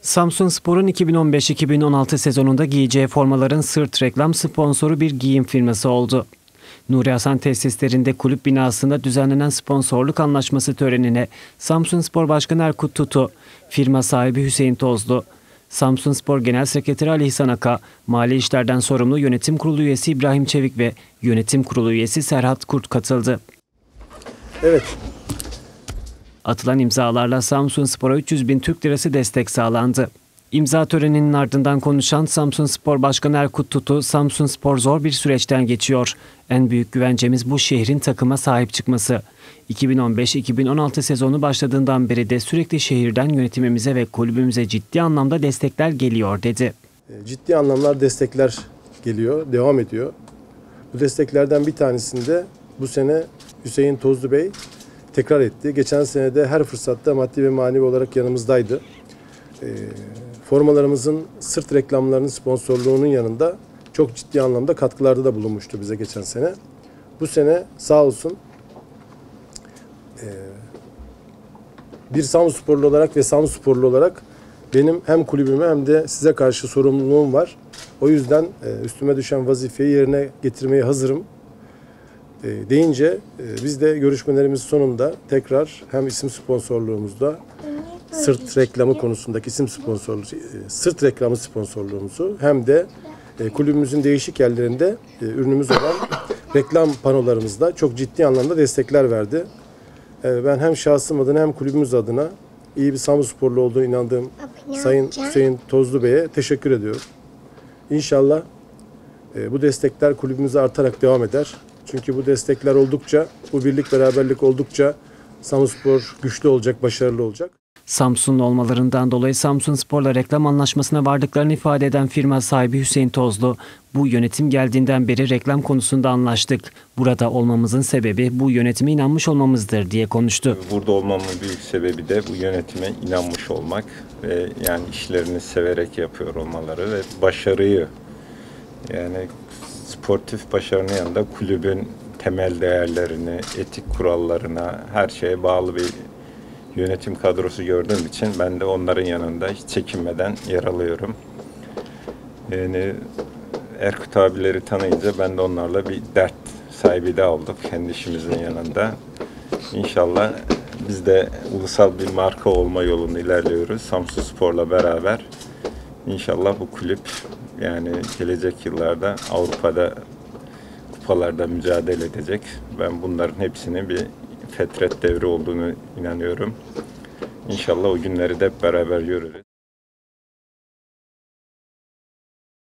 Samsun Spor'un 2015-2016 sezonunda giyeceği formaların sırt reklam sponsoru bir giyim firması oldu. Nuri Hasan tesislerinde kulüp binasında düzenlenen sponsorluk anlaşması törenine Samsun Spor Başkanı Erkut Tutu, firma sahibi Hüseyin Tozlu, Samsun Spor Genel Sekreteri Ali İhsan Aka, Mali İşlerden sorumlu Yönetim Kurulu üyesi İbrahim Çevik ve Yönetim Kurulu üyesi Serhat Kurt katıldı. Evet, Atılan imzalarla Samsun Spor'a 300 bin Türk lirası destek sağlandı. İmza töreninin ardından konuşan Samsun Spor Başkanı Erkut Tutu, Samsun Spor zor bir süreçten geçiyor. En büyük güvencemiz bu şehrin takıma sahip çıkması. 2015-2016 sezonu başladığından beri de sürekli şehirden yönetimimize ve kulübümüze ciddi anlamda destekler geliyor dedi. e, ciddi anlamlar destekler geliyor, devam ediyor. Bu desteklerden bir tanesinde bu sene Hüseyin Tozlu Bey tekrar etti. Geçen sene de her fırsatta maddi ve manevi olarak yanımızdaydı. E, formalarımızın sırt reklamlarının sponsorluğunun yanında çok ciddi anlamda katkılarda da bulunmuştu bize geçen sene. Bu sene sağ olsun e, bir Samsun sporlu olarak ve Samsun sporlu olarak benim hem kulübüme hem de size karşı sorumluluğum var. O yüzden e, üstüme düşen vazifeyi yerine getirmeye hazırım deyince e, biz de görüşmelerimiz sonunda tekrar hem isim sponsorluğumuzda sırt reklamı konusundaki isim sponsorluğu, e, sırt reklamı sponsorluğumuzu hem de e, kulübümüzün değişik yerlerinde e, ürünümüz olan reklam panolarımızda çok ciddi anlamda destekler verdi. E, ben hem şahsım adına hem kulübümüz adına iyi bir Samsunsporlu olduğunu inandığım Sayın Hüseyin Tozlu Bey'e teşekkür ediyorum. İnşallah e, bu destekler kulübümüze artarak devam eder. Çünkü bu destekler oldukça, bu birlik beraberlik oldukça Samsunspor güçlü olacak, başarılı olacak. Samsunlu olmalarından dolayı Samsun Spor'la reklam anlaşmasına vardıklarını ifade eden firma sahibi Hüseyin Tozlu, bu yönetim geldiğinden beri reklam konusunda anlaştık. Burada olmamızın sebebi bu yönetime inanmış olmamızdır diye konuştu. Burada olmamın büyük sebebi de bu yönetime inanmış olmak ve yani işlerini severek yapıyor olmaları ve başarıyı yani sportif başarının yanında kulübün temel değerlerini, etik kurallarına, her şeye bağlı bir yönetim kadrosu gördüğüm için ben de onların yanında hiç çekinmeden yer alıyorum. Yani Erkut abileri tanıyınca ben de onlarla bir dert sahibi de olduk kendi işimizin yanında. İnşallah biz de ulusal bir marka olma yolunda ilerliyoruz. Samsun Spor'la beraber. İnşallah bu kulüp yani gelecek yıllarda Avrupa'da kupalarda mücadele edecek. Ben bunların hepsinin bir fetret devri olduğunu inanıyorum. İnşallah o günleri de hep beraber görürüz.